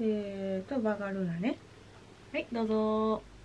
えーとバガルーナね。はいどうぞ。